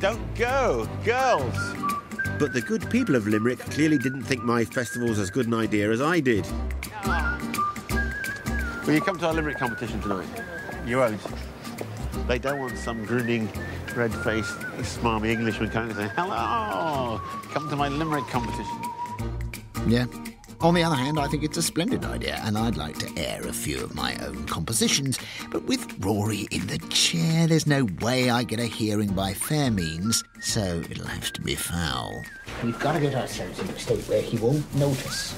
Don't go, girls. But the good people of Limerick clearly didn't think my festival was as good an idea as I did. Will you come to our Limerick competition tonight? You won't. They don't want some grinning, red-faced, smarmy Englishman coming and saying, hello, come to my Limerick competition. Yeah. On the other hand, I think it's a splendid idea, and I'd like to air a few of my own compositions. But with Rory in the chair, there's no way I get a hearing by fair means, so it'll have to be foul. We've got to get ourselves in a state where he won't notice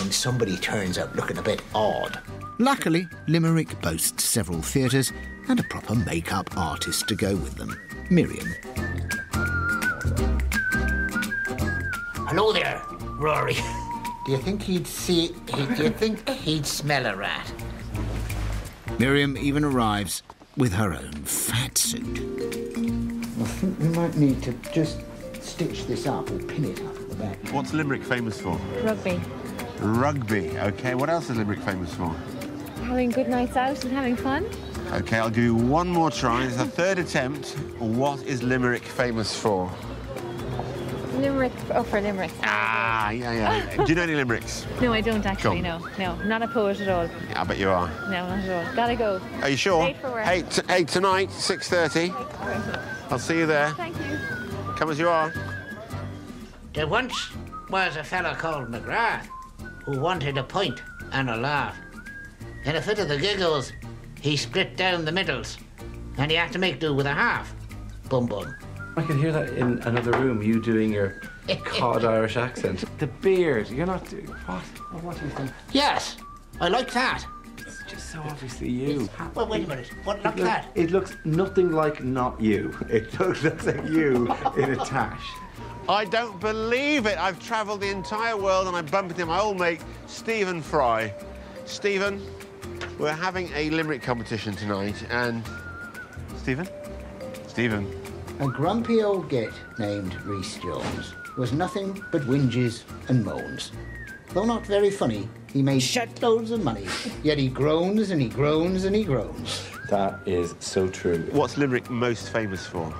when somebody turns up looking a bit odd. Luckily, Limerick boasts several theatres and a proper make-up artist to go with them, Miriam. Hello there, Rory. Do you think he'd see? He, do you think he'd smell a rat? Miriam even arrives with her own fat suit. I think we might need to just stitch this up or pin it up at the back. What's Limerick famous for? Rugby. Rugby. Okay, what else is Limerick famous for? Having good nights out and having fun. Okay, I'll give you one more try. It's a third attempt. What is Limerick famous for? Limerick. Oh, for Limerick. Ah, yeah, yeah. Do you know any limericks? No, I don't actually. Come. No, no, not a poet at all. Yeah, I bet you are. No, not at all. Gotta go. Are you sure? Late for work. Hey, t- hey, tonight, 6.30. I'll see you there. Thank you. Come as you are. There once was a fellow called McGrath who wanted a pint and a laugh. In a fit of the giggles, he split down the middles, and he had to make do with a half. Bum bum. I could hear that in another room, you doing your cod Irish accent. The beard, you're not doing. What? What do you think? Yes, I like that. It's just so obviously you. Well, wait a minute. What like Look, that? It looks nothing like not you. It looks, looks like you in a tash. I don't believe it. I've travelled the entire world and I bumped into my old mate, Stephen Fry. Stephen, we're having a Limerick competition tonight and... Stephen? Stephen? A grumpy old git named Rhys Jones was nothing but whinges and moans. Though not very funny, he made shitloads of money. Yet he groans and he groans and he groans. That is so true. What's Limerick most famous for?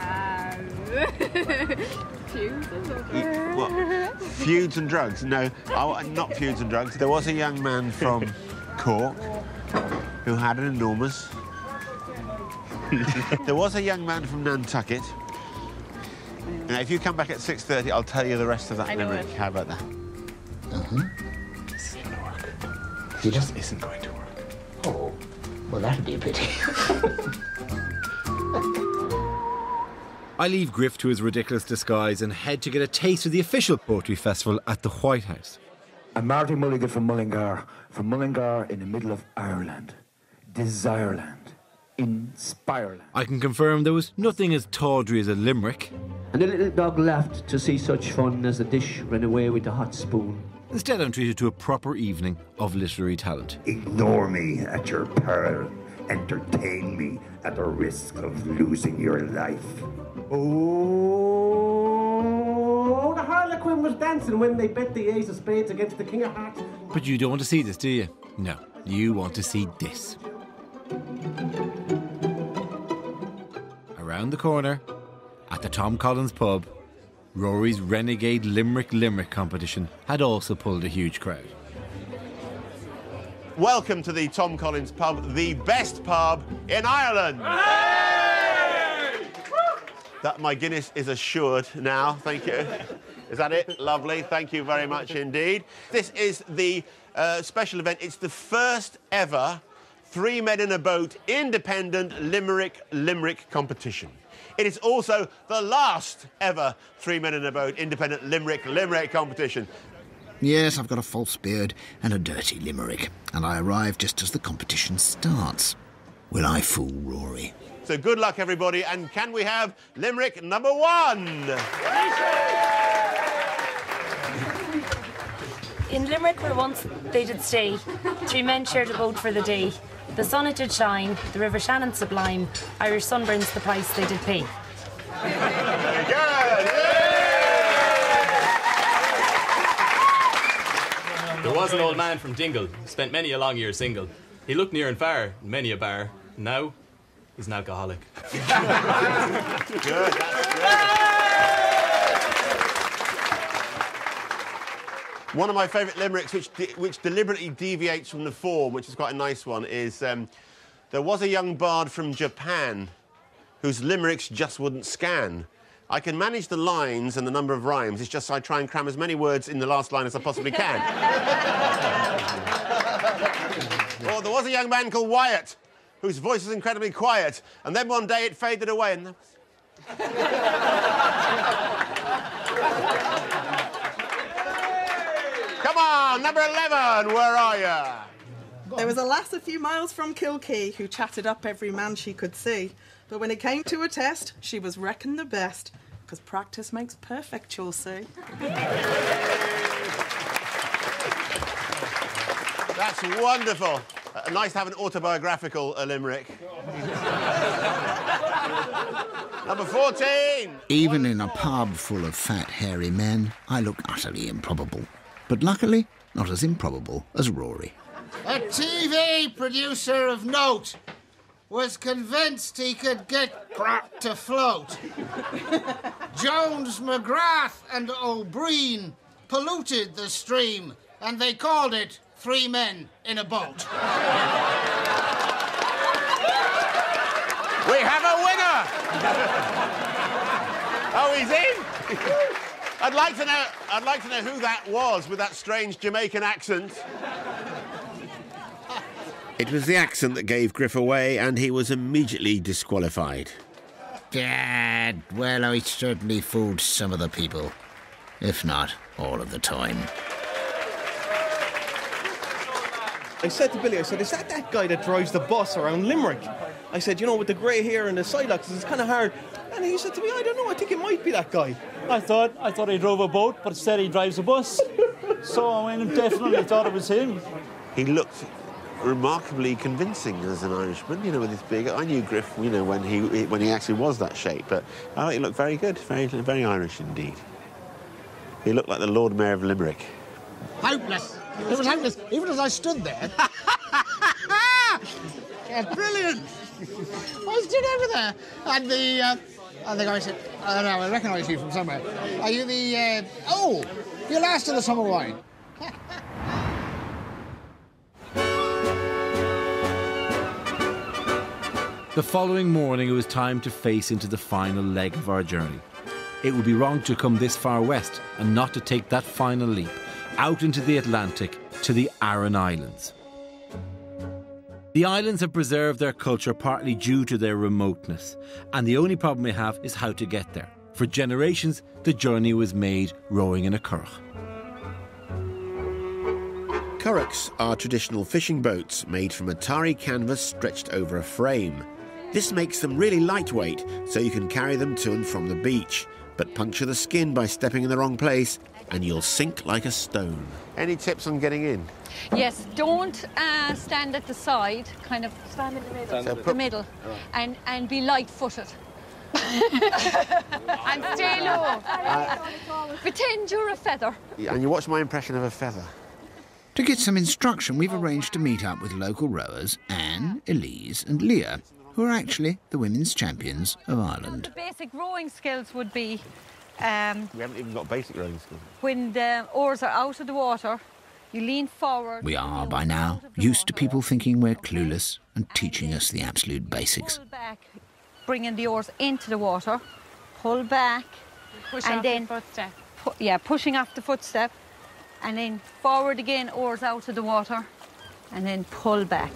Um, feuds and What? Feuds and drugs? No, oh, not feuds and drugs. There was a young man from Cork who had an enormous. there was a young man from Nantucket. Now, if you come back at 6.30, I'll tell you the rest of that I know How about that? Mm-hmm. This isn't going to work. You It just isn't going to work. oh, well that'd be a pity. I leave Griff to his ridiculous disguise and head to get a taste of the official poetry festival at the White House. I'm Marty Mulligan from Mullingar, from Mullingar in the middle of Ireland. Desireland. Inspireland. I can confirm there was nothing as tawdry as a limerick. And the little dog laughed to see such fun as the dish ran away with the hot spoon. Instead, I'm treated to a proper evening of literary talent. Ignore me at your peril. Entertain me at the risk of losing your life. Oh, the Harlequin was dancing when they bet the ace of spades against the king of hearts. But you don't want to see this, do you? No, you want to see this. Around the corner, at the Tom Collins pub, Rory's Renegade Limerick Limerick competition had also pulled a huge crowd. Welcome to the Tom Collins pub, the best pub in Ireland. That my Guinness is assured now. Thank you. Is that it? Lovely. Thank you very much indeed. This is the uh, special event. It's the first ever three men in a boat independent Limerick Limerick competition. It is also the last ever three men in a boat independent Limerick Limerick competition. Yes, I've got a false beard and a dirty limerick, and I arrive just as the competition starts. Will I fool Rory? So good luck, everybody. And can we have Limerick number one? In Limerick where once they did stay, three men shared a boat for the day. The sun it did shine, the river Shannon sublime, Irish sunburns the price they did pay. There was an old man from Dingle, spent many a long year single. He looked near and far, in many a bar. Now, He's an alcoholic. Good, good. One of my favourite limericks, which, de- which deliberately deviates from the form, which is quite a nice one, is um, there was a young bard from Japan whose limericks just wouldn't scan. I can manage the lines and the number of rhymes. It's just I try and cram as many words in the last line as I possibly can. or there was a young man called Wyatt whose voice was incredibly quiet, and then one day it faded away, and there was Come on, number 11, where are you? There was a lass a few miles from Kilkee who chatted up every man she could see. But when it came to a test, she was reckoned the best. Because practice makes perfect, you'll see. That's wonderful. Uh, nice to have an autobiographical uh, limerick. Number 14. Even in a pub full of fat, hairy men, I look utterly improbable. But luckily, not as improbable as Rory. A TV producer of note was convinced he could get crap to float. Jones, McGrath, and Ó Briain polluted the stream, and they called it Three Men in a Boat. We have a winner! oh, he's in? I'd like to know. I'd like to know who that was with that strange Jamaican accent. It was the accent that gave Griff away, and he was immediately disqualified. Dad, well, I certainly fooled some of the people. If not, all of the time. I said to Billy, I said, is that that guy that drives the bus around Limerick? I said, you know, with the grey hair and the sidelocks, it's kind of hard. And he said to me, I don't know, I think it might be that guy. I thought I thought he drove a boat, but said he drives a bus. so I mean, definitely thought it was him. He looked remarkably convincing as an Irishman, you know, with his big. I knew Griff, you know, when he when he actually was that shape, but I thought he looked very good, very very Irish indeed. He looked like the Lord Mayor of Limerick. Hopeless. It was hopeless, even as I stood there. brilliant. I over there, and the uh, and the guy said, "I don't know, I recognise you from somewhere. Are you the? Uh, oh, you're last of the summer wine." The following morning, it was time to face into the final leg of our journey. It would be wrong to come this far west and not to take that final leap out into the Atlantic to the Aran Islands. The islands have preserved their culture partly due to their remoteness, and the only problem we have is how to get there. For generations, the journey was made rowing in a curragh. Currachs are traditional fishing boats made from a tarry canvas stretched over a frame. This makes them really lightweight, so you can carry them to and from the beach, but puncture the skin by stepping in the wrong place, and you'll sink like a stone. Any tips on getting in? Yes, don't uh, stand at the side, kind of stand in the middle, Stand in the the middle. middle, and, and be light-footed. and stay low. Pretend you're a feather. And you watch my impression of a feather. To get some instruction, we've arranged to meet up with local rowers Anne, Elise, and Leah, who are actually the women's champions of Ireland. The basic rowing skills would be um, We haven't even got basic rowing skills. when the oars are out of the water, you lean forward. We are, by now, used to people thinking we're clueless and teaching us the absolute basics. Pull back, bringing the oars into the water, pull back, Push and off the then footstep. pu- yeah, pushing off the footstep, and then forward again, oars out of the water, and then pull back.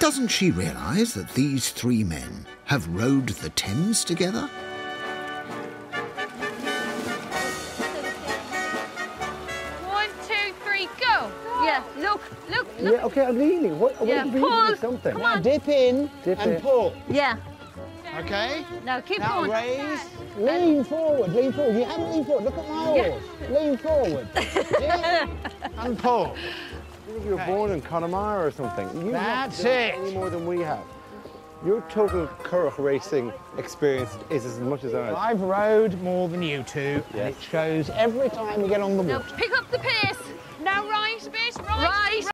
Doesn't she realise that these three men have rowed the Thames together? One, two, three, go. Yeah, look, look, look. Yeah, okay, I'm leaning. What, I'm Yeah, waiting you to pull. do something. Come on. Dip in Dip and in. pull. Yeah. Okay. Now keep Now going. raise. Lean forward, lean forward. You haven't leaned forward. Look at my Yeah. Lean forward. yeah. And pull. You think you were born in Connemara or something. You've That's it. Any more than we have. Your total currach racing experience is as much as ours. I've rode more than you two, and it shows every time we get on the Now pick up the pace. Now right a bit, right. Right.